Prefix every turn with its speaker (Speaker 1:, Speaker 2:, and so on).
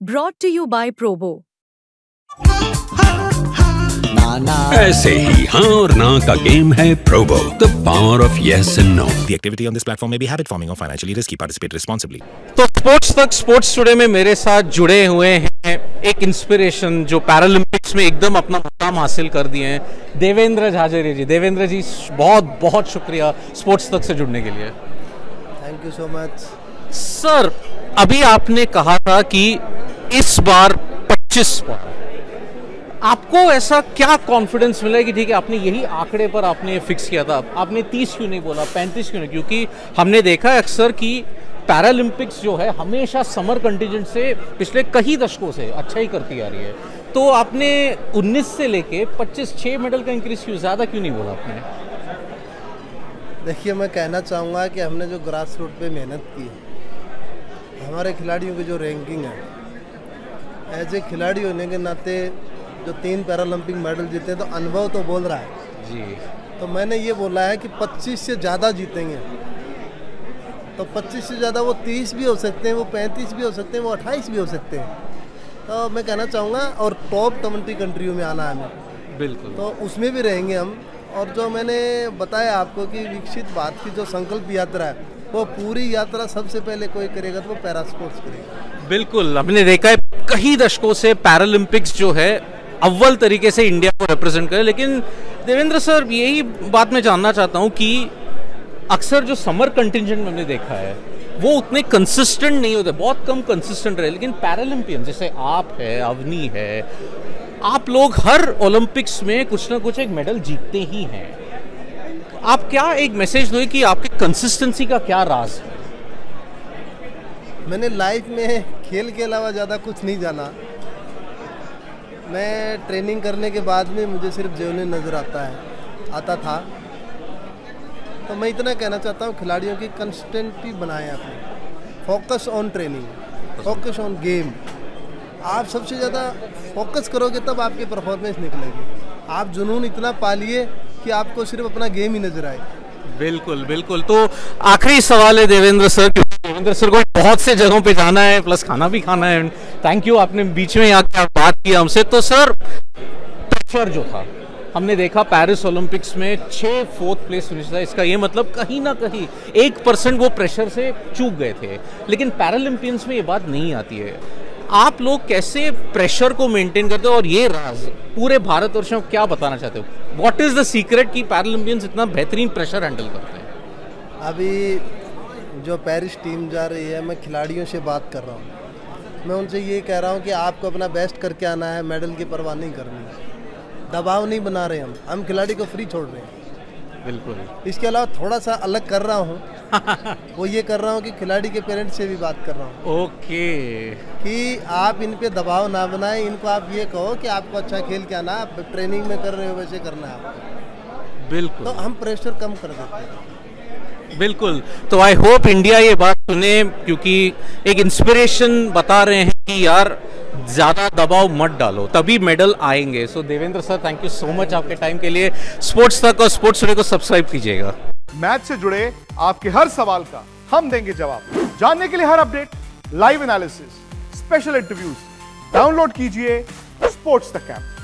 Speaker 1: Brought to you by Probo.
Speaker 2: ऐसे ही हाँ और ना का गेम है Probo the power of yes and no
Speaker 3: The activity on this platform may be habit forming or financially risky. Participate responsibly.
Speaker 4: तो sports तक sports today में मेरे साथ जुड़े हुए हैं एक इंस्पिरेशन जो पैरालंपिक्स में एकदम अपना मुकाम हासिल कर दिए हैं देवेंद्र झाजरी जी देवेंद्र जी बहुत बहुत शुक्रिया स्पोर्ट्स तक से जुड़ने के लिए
Speaker 5: thank you so much
Speaker 4: sir अभी आपने कहा था कि इस बार 25 बार। आपको ऐसा क्या कॉन्फिडेंस मिला है कि ठीक है, आपने यही आंकड़े पर आपने फिक्स किया था? आपने 30 क्यों नहीं बोला 35 क्यों नहीं? क्योंकि हमने देखा है अक्सर कि पैरालंपिक्स जो है, हमेशा समर कंटिजेंट से पिछले कई दशकों से अच्छा ही करती आ रही है। तो आपने 19 से लेके 25 छः मेडल का इंक्रीज क्यों, ज़्यादा क्यों नहीं बोला आपने?
Speaker 5: देखिए, मैं कहना चाहूँगा कि हमने जो ग्रास रूट पे मेहनत की है, हमारे खिलाड़ियों की जो रैंकिंग है एज ए खिलाड़ी होने के नाते जो तीन पैरालंपिक मेडल जीते तो अनुभव तो बोल रहा है।
Speaker 4: जी।
Speaker 5: तो मैंने ये बोला है कि 25 से ज़्यादा जीतेंगे। तो 25 से ज़्यादा वो 30 भी हो सकते हैं वो 35 भी हो सकते हैं वो 28 भी हो सकते हैं। तो मैं कहना चाहूँगा और टॉप ट्वेंटी कंट्रियों में आना है हमें।
Speaker 4: बिल्कुल।
Speaker 5: तो उसमें भी रहेंगे हम। और जो मैंने बताया आपको कि विकसित भारत की जो संकल्प यात्रा है वो पूरी यात्रा सबसे पहले कोई करेगा तो वो पैरा स्पोर्ट्स करेगा।
Speaker 4: बिल्कुल हमने देखा है कई दशकों से पैरालंपिक्स जो है, अव्वल तरीके से इंडिया को रिप्रेजेंट करे। लेकिन देवेंद्र सर, यही बात मैं जानना चाहता हूँ कि अक्सर जो समर कंटिजेंट मैंने देखा है, वो उतने कंसिस्टेंट नहीं होते, बहुत कम कंसिस्टेंट रहे। लेकिन पैरालंपियन जैसे आप है, अवनी है, आप लोग हर ओलंपिक्स में कुछ ना कुछ एक मेडल जीतते ही हैं। आप क्या एक मैसेज दो कि आपके कंसिस्टेंसी का क्या राज है?
Speaker 5: मैंने लाइफ में खेल के अलावा ज़्यादा कुछ नहीं जाना। मैं ट्रेनिंग करने के बाद में मुझे सिर्फ़ जेवलिन नज़र आता है, आता था। तो मैं इतना कहना चाहता हूँ, खिलाड़ियों की कंसिस्टेंटी बनाएँ अपनी focus on training focus on game आप सबसे ज़्यादा फोकस करोगे तब आपकी परफॉर्मेंस निकलेगी। आप जुनून इतना पालिए कि आपको सिर्फ़ अपना गेम ही नज़र आए।
Speaker 4: बिल्कुल बिल्कुल। तो आखिरी सवाल है देवेंद्र सर देवेंद्र सर को बहुत से जगहों पे जाना है, प्लस खाना भी खाना है। थैंक यू आपने बीच में आके बात किया हमसे। तो सर प्रेशर जो था, हमने देखा पेरिस ओलंपिक्स में छः फोर्थ प्लेस फिनिश था। इसका ये मतलब कहीं ना कहीं एक परसेंट वो प्रेशर से चूक गए थे। लेकिन पैरालंपियंस में ये बात नहीं आती है। आप लोग कैसे प्रेशर को मेंटेन करते हो और ये राज, पूरे भारतवर्ष में क्या बताना चाहते हो? व्हाट इज़ द सीक्रेट कि पैरालंपियंस इतना बेहतरीन प्रेशर हैंडल करते हैं?
Speaker 5: अभी जो पेरिस टीम जा रही है, मैं खिलाड़ियों से बात कर रहा हूँ। मैं उनसे ये कह रहा हूँ कि आपको अपना बेस्ट करके आना है मेडल की परवाह नहीं करनी। है दबाव नहीं बना रहे हम। हम खिलाड़ी को फ्री छोड़ रहे हैं।
Speaker 4: बिल्कुल।
Speaker 5: इसके अलावा थोड़ा सा अलग कर रहा हूँ। वो ये कर रहा हूँ कि खिलाड़ी के पेरेंट्स से भी बात कर रहा हूँ।
Speaker 4: ओके।
Speaker 5: कि आप इन पे दबाव ना बनाएँ इनको आप ये कहो कि आपको अच्छा खेल के आना आप ट्रेनिंग में कर रहे हो वैसे करना है आपको।
Speaker 4: बिल्कुल।
Speaker 5: तो हम प्रेशर कम कर देते हैं।
Speaker 4: बिल्कुल। तो आई होप इंडिया ये बात सुने क्योंकि एक इंस्पिरेशन बता रहे हैं कि यार ज़्यादा दबाव मत डालो, तभी मेडल आएँगे। So Devendra sir thank you so much आपके टाइम के लिए। स्पोर्ट्स तक और स्पोर्ट्स को सब्सक्राइब कीजिएगा।
Speaker 6: मैच से जुड़े आपके हर सवाल का हम देंगे जवाब। जानने के लिए हर update live analysis special interviews download कीजिए स्पोर्ट्स तक ऐप